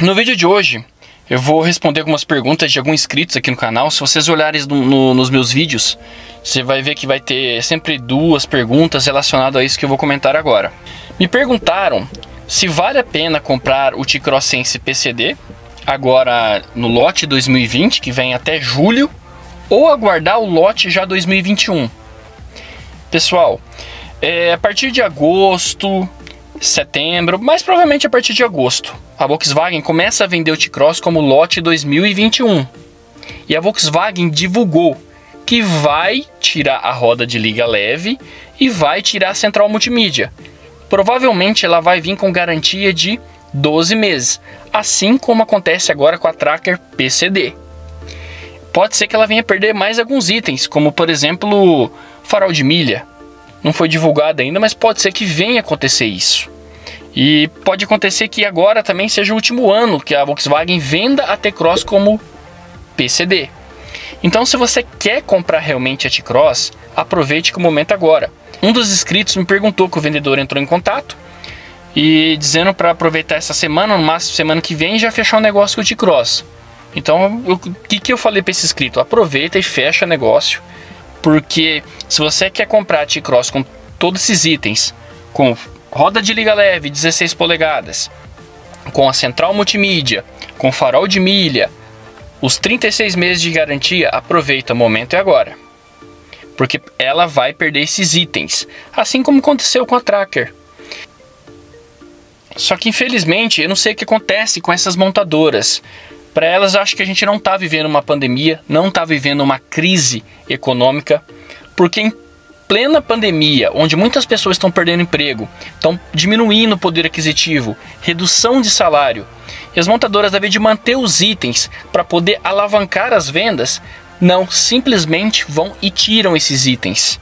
No vídeo de hoje, eu vou responder algumas perguntas de alguns inscritos aqui no canal. Se vocês olharem no, no, nos meus vídeos, você vai ver que vai ter sempre duas perguntas relacionadas a isso que eu vou comentar agora. Me perguntaram se vale a pena comprar o T-Cross Sense PCD agora no lote 2020, que vem até julho, ou aguardar o lote já 2021. Pessoal, é, a partir de agosto, setembro, mais provavelmente a partir de agosto, a Volkswagen começa a vender o T-Cross como lote 2021. E a Volkswagen divulgou que vai tirar a roda de liga leve e vai tirar a central multimídia. Provavelmente ela vai vir com garantia de 12 meses, assim como acontece agora com a Tracker PCD. Pode ser que ela venha perder mais alguns itens, como por exemplo farol de milha, não foi divulgado ainda, mas pode ser que venha acontecer isso. E pode acontecer que agora também seja o último ano que a Volkswagen venda a T-Cross como PCD. Então, se você quer comprar realmente a T-Cross, aproveite que o momento é agora. Um dos inscritos me perguntou que o vendedor entrou em contato e dizendo para aproveitar essa semana, no máximo semana que vem, já fechar um negócio com o T-Cross. Então, o que, que eu falei para esse inscrito? Aproveita e fecha negócio porque se você quer comprar T-Cross com todos esses itens, com roda de liga leve 16 polegadas, com a central multimídia, com farol de milha, os 36 meses de garantia, aproveita, o momento é agora. Porque ela vai perder esses itens, assim como aconteceu com a Tracker. Só que infelizmente, eu não sei o que acontece com essas montadoras. Para elas, acho que a gente não está vivendo uma pandemia, não está vivendo uma crise econômica, porque em plena pandemia, onde muitas pessoas estão perdendo emprego, estão diminuindo o poder aquisitivo, redução de salário, e as montadoras, devem de manter os itens para poder alavancar as vendas, não simplesmente vão e tiram esses itens.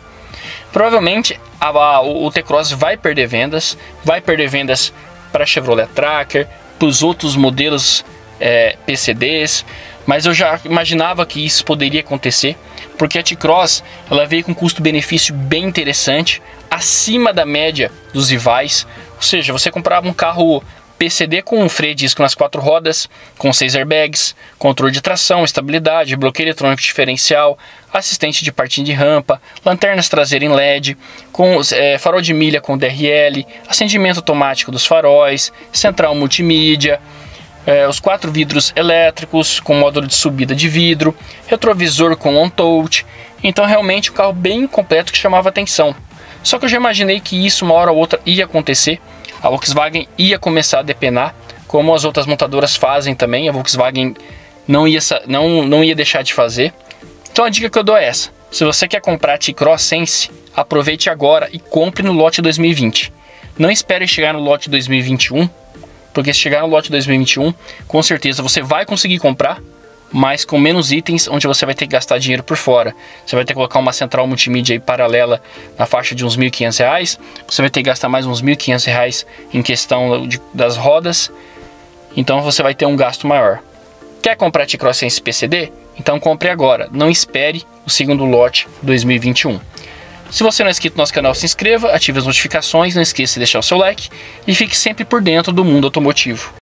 Provavelmente a, a, o T-Cross vai perder vendas, vai perder vendas para Chevrolet Tracker, para os outros modelos é, PCDs, mas eu já imaginava que isso poderia acontecer, porque a T-Cross ela veio com um custo-benefício bem interessante, acima da média dos rivais, ou seja, você comprava um carro PCD com um freio disco nas quatro rodas, com seis airbags, controle de tração, estabilidade, bloqueio eletrônico diferencial, assistente de partinho de rampa, lanternas traseiras em LED, com é, farol de milha com DRL, acendimento automático dos faróis, central multimídia, é, os quatro vidros elétricos com módulo de subida de vidro, retrovisor com on-touch, então realmente um carro bem completo que chamava atenção. Só que eu já imaginei que isso uma hora ou outra ia acontecer, a Volkswagen ia começar a depenar, como as outras montadoras fazem também, a Volkswagen não ia, não, não ia deixar de fazer. Então a dica que eu dou é essa, se você quer comprar a T-Cross Sense, aproveite agora e compre no lote 2020. Não espere chegar no lote 2021 porque se chegar no lote 2021, com certeza você vai conseguir comprar, mas com menos itens, onde você vai ter que gastar dinheiro por fora. Você vai ter que colocar uma central multimídia aí paralela na faixa de uns R$ 1.500, você vai ter que gastar mais uns R$ 1.500 em questão de, das rodas, então você vai ter um gasto maior. Quer comprar T-Cross sem PCD? Então compre agora, não espere o segundo lote 2021. Se você não é inscrito no nosso canal, se inscreva, ative as notificações, não esqueça de deixar o seu like e fique sempre por dentro do mundo automotivo.